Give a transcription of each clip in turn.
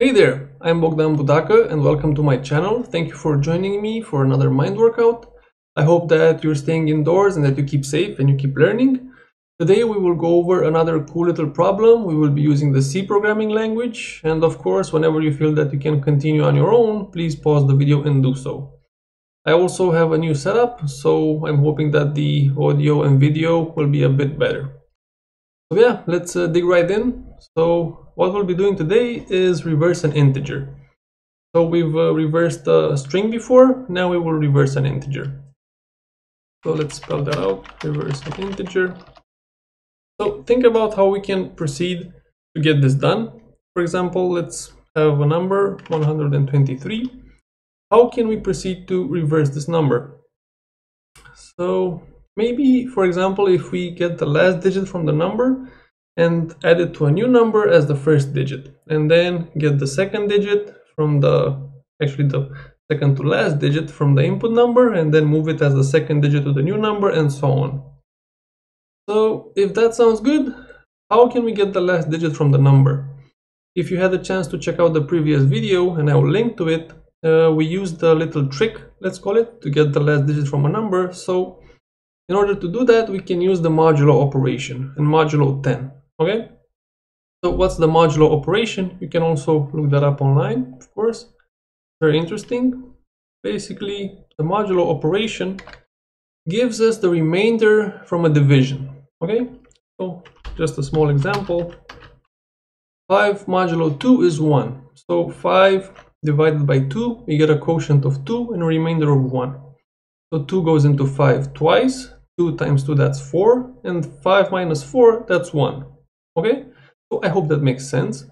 Hey there, I'm Bogdan Budaca and welcome to my channel. Thank you for joining me for another mind workout. I hope that you're staying indoors and that you keep safe and you keep learning. Today we will go over another cool little problem. We will be using the C programming language and of course whenever you feel that you can continue on your own, please pause the video and do so. I also have a new setup, so I'm hoping that the audio and video will be a bit better. So yeah, let's uh, dig right in. So what we'll be doing today is reverse an integer. So we've uh, reversed a string before, now we will reverse an integer. So let's spell that out, reverse an integer. So think about how we can proceed to get this done. For example, let's have a number 123. How can we proceed to reverse this number? So maybe, for example, if we get the last digit from the number and add it to a new number as the first digit, and then get the second digit from the, actually the second to last digit from the input number, and then move it as the second digit to the new number, and so on. So if that sounds good, how can we get the last digit from the number? If you had a chance to check out the previous video, and I will link to it, uh, we used a little trick, let's call it, to get the last digit from a number. So in order to do that, we can use the modulo operation and modulo 10, okay? So what's the modulo operation? You can also look that up online, of course. Very interesting. Basically, the modulo operation gives us the remainder from a division. Okay, so just a small example. 5 modulo 2 is 1. So 5 divided by 2, we get a quotient of 2 and a remainder of 1. So 2 goes into 5 twice. 2 times 2, that's 4. And 5 minus 4, that's 1. Okay, so I hope that makes sense.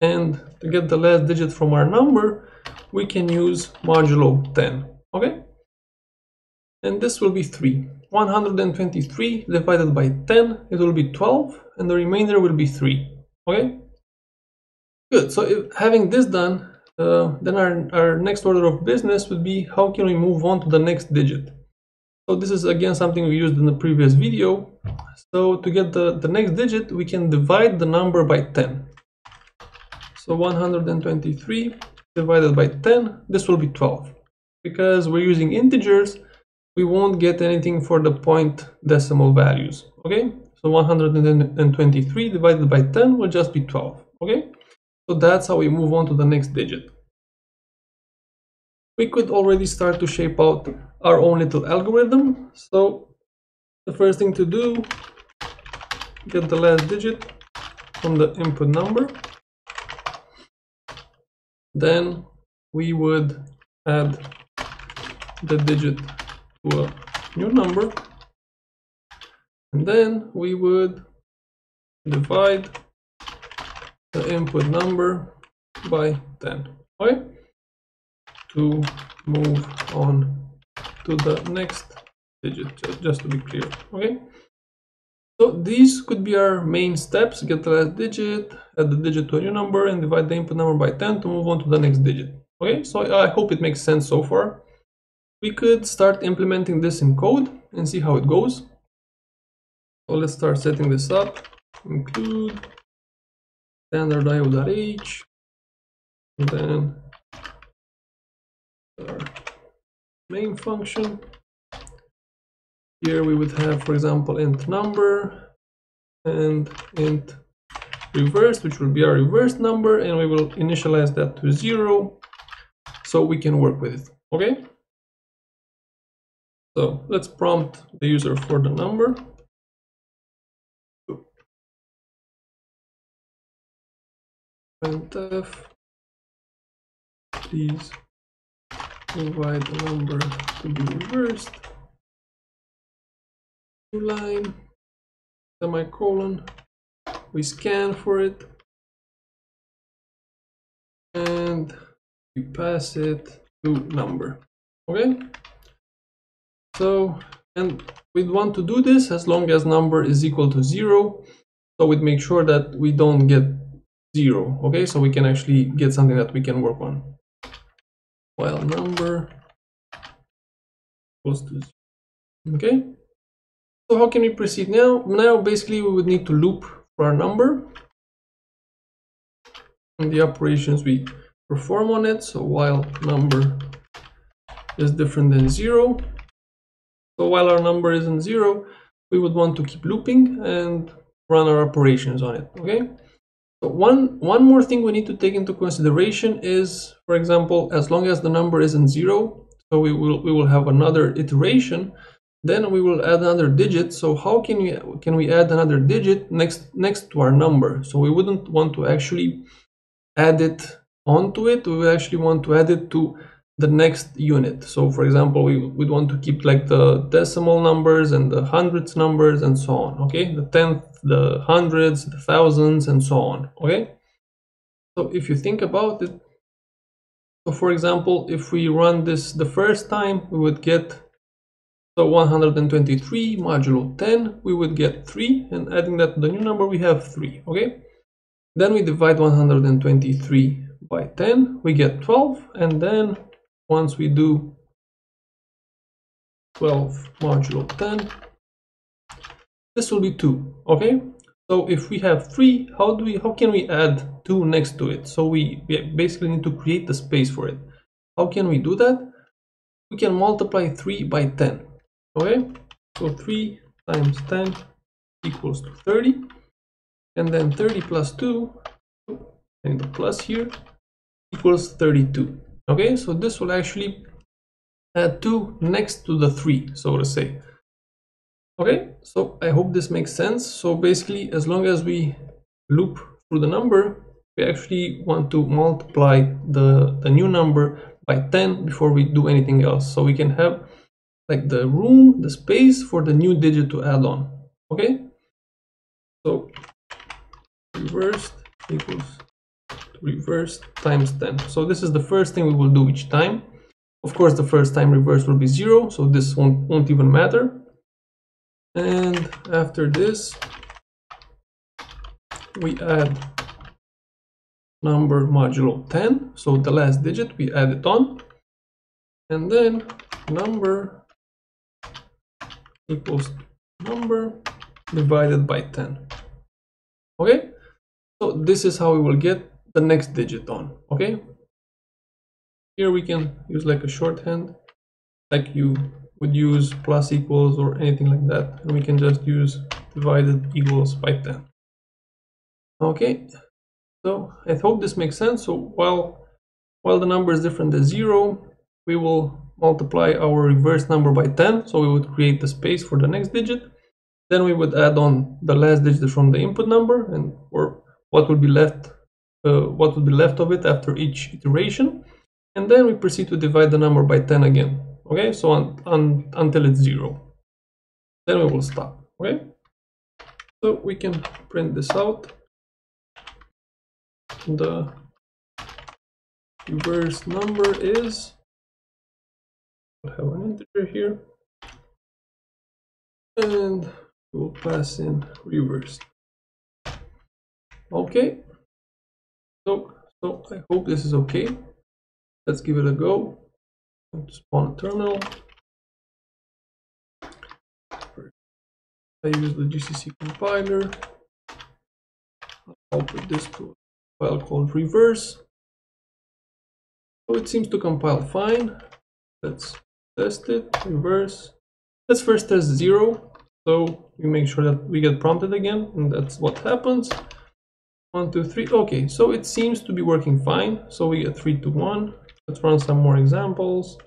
And to get the last digit from our number, we can use modulo 10. Okay, and this will be 3. 123 divided by 10, it will be 12, and the remainder will be 3. Okay? Good, so if, having this done, uh, then our, our next order of business would be how can we move on to the next digit. So this is again something we used in the previous video. So to get the, the next digit, we can divide the number by 10. So 123 divided by 10, this will be 12. Because we're using integers, we won't get anything for the point decimal values okay so 123 divided by 10 will just be 12 okay so that's how we move on to the next digit we could already start to shape out our own little algorithm. So the first thing to do get the last digit from the input number. Then we would add the digit to a new number. And then we would divide the input number by 10 okay? To move on to the next digit just to be clear okay so these could be our main steps get the last digit add the digit to a new number and divide the input number by 10 to move on to the next digit okay so i hope it makes sense so far we could start implementing this in code and see how it goes. So let's start setting this up. Include standard io.h and then our main function. Here we would have, for example, int number and int reverse, which will be our reverse number, and we will initialize that to zero so we can work with it. Okay. So let's prompt the user for the number. printf please provide the number to be reversed new line semicolon we scan for it and we pass it to number okay so, and we'd want to do this as long as number is equal to zero. So we'd make sure that we don't get zero. Okay, so we can actually get something that we can work on. While number equals to zero. Okay. So how can we proceed now? Now basically we would need to loop for our number. and the operations we perform on it. So while number is different than zero, so while our number isn't zero, we would want to keep looping and run our operations on it, okay? So one, one more thing we need to take into consideration is, for example, as long as the number isn't zero, so we will, we will have another iteration, then we will add another digit. So how can we, can we add another digit next, next to our number? So we wouldn't want to actually add it onto it. We actually want to add it to the next unit. So for example, we would want to keep like the decimal numbers and the hundreds numbers and so on, okay? The tenth, the hundreds, the thousands and so on, okay? So if you think about it, so for example, if we run this the first time, we would get so 123 modulo 10, we would get 3 and adding that to the new number, we have 3, okay? Then we divide 123 by 10, we get 12 and then once we do 12 modulo 10 this will be 2 okay? So if we have 3 how do we how can we add 2 next to it? So we, we basically need to create the space for it. How can we do that? We can multiply 3 by 10 okay? So 3 times 10 equals to 30 and then 30 plus 2 and the plus here equals 32 okay so this will actually add 2 next to the 3 so to say. Okay so i hope this makes sense. So basically as long as we loop through the number we actually want to multiply the the new number by 10 before we do anything else. So we can have like the room the space for the new digit to add on. Okay? So reversed equals reverse times 10 so this is the first thing we will do each time. Of course the first time reverse will be zero so this won't, won't even matter. And after this we add number modulo 10 so the last digit we add it on. And then number equals number divided by 10 okay? So this is how we will get the next digit on okay? Here we can use like a shorthand like you would use plus equals or anything like that and we can just use divided equals by 10 okay so i hope this makes sense. So while while the number is different than zero we will multiply our reverse number by 10 so we would create the space for the next digit. Then we would add on the last digit from the input number and or what would be left uh, what would be left of it after each iteration. And then we proceed to divide the number by 10 again okay? So until it's zero. Then we will stop okay? So we can print this out. The reverse number is we'll have an integer here. And we'll pass in reverse okay so, so I hope this is okay. Let's give it a go. Spawn a terminal. I use the GCC compiler. I'll put this to a file called reverse. So it seems to compile fine. Let's test it, reverse. Let's first test zero. So we make sure that we get prompted again, and that's what happens. One, two, three. Okay, so it seems to be working fine. So we get three to one. Let's run some more examples.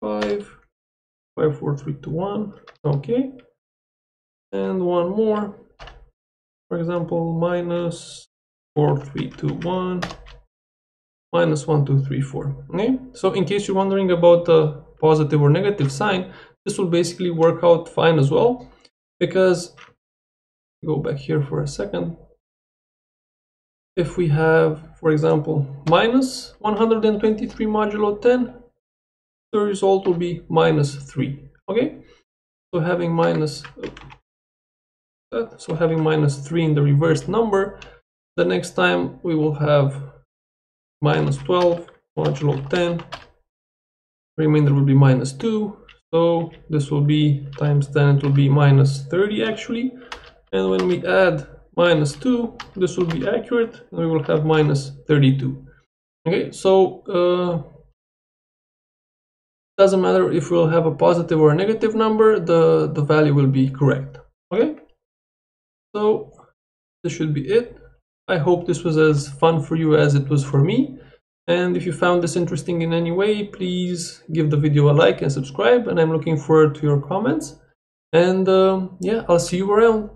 Five, five, four, three to one. Okay. And one more. For example, minus four, three, two, one. Minus one, two, three, four. Okay. So in case you're wondering about the positive or negative sign, this will basically work out fine as well. Because go back here for a second if we have, for example, minus 123 modulo 10, the result will be minus 3. Okay, so having minus so having minus 3 in the reversed number, the next time we will have minus 12 modulo 10, remainder will be minus 2, so this will be times 10, it will be minus 30 actually, and when we add minus 2, this will be accurate, and we will have minus 32. Okay, so uh, doesn't matter if we'll have a positive or a negative number, the, the value will be correct. Okay, so this should be it. I hope this was as fun for you as it was for me. And if you found this interesting in any way, please give the video a like and subscribe. And I'm looking forward to your comments. And um, yeah, I'll see you around.